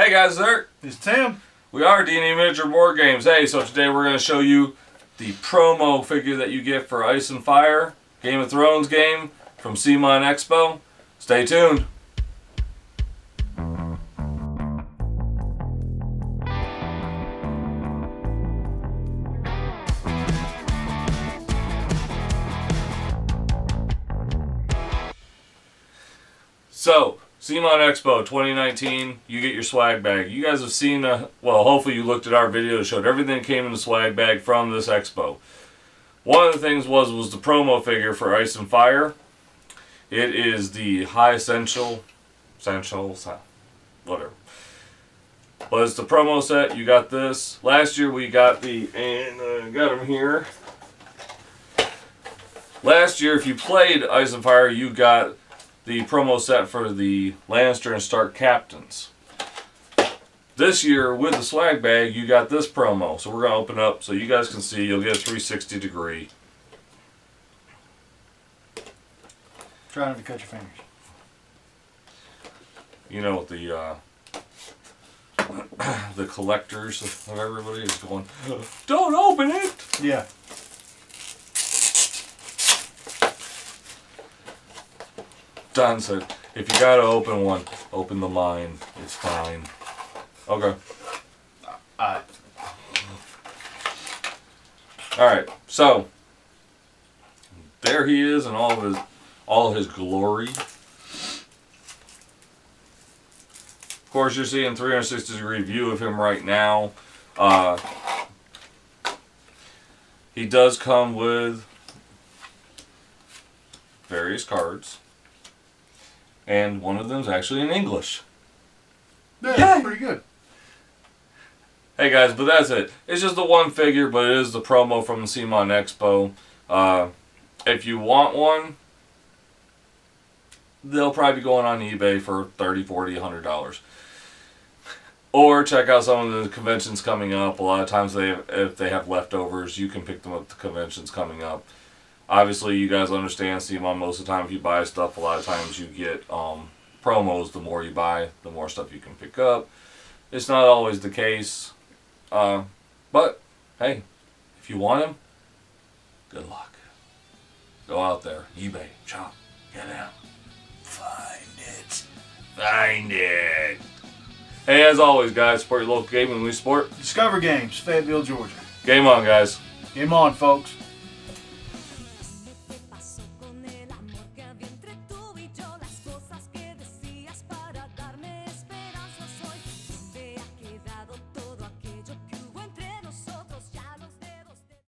Hey guys, there. It's Tim. We are D&E Miniature Board Games. Hey, so today we're going to show you the promo figure that you get for Ice and Fire Game of Thrones game from CMON Expo. Stay tuned. So, CMON Expo 2019, you get your swag bag. You guys have seen, uh, well, hopefully you looked at our video that showed everything that came in the swag bag from this expo. One of the things was was the promo figure for Ice and Fire. It is the High Seneschal, Seneschal, whatever. But it's the promo set. You got this. Last year we got the, and uh, got them here. Last year, if you played Ice and Fire, you got the promo set for the Lannister and Stark captains. This year, with the swag bag, you got this promo. So we're going to open up so you guys can see. You'll get a 360 degree. Try not to cut your fingers. You know what the uh, the collectors of everybody is going, don't open it! Yeah. Don said, if you gotta open one, open the mine. It's fine. Okay. Alright. Alright, so there he is in all of his all his glory. Of course you're seeing 360 degree view of him right now. Uh, he does come with various cards. And one of them is actually in English. Yeah, that's pretty good. Hey guys, but that's it. It's just the one figure, but it is the promo from the CMON Expo. Uh, if you want one, they'll probably be going on eBay for 30 40 $100. Or check out some of the conventions coming up. A lot of times, they if they have leftovers, you can pick them up at the conventions coming up. Obviously, you guys understand CMON most of the time. If you buy stuff, a lot of times you get um, promos. The more you buy, the more stuff you can pick up. It's not always the case. Uh, but, hey, if you want them, good luck. Go out there, eBay, chop, get them. Find it. Find it. Hey, as always, guys, support your local gaming and we support Discover Games, Fayetteville, Georgia. Game on, guys. Game on, folks.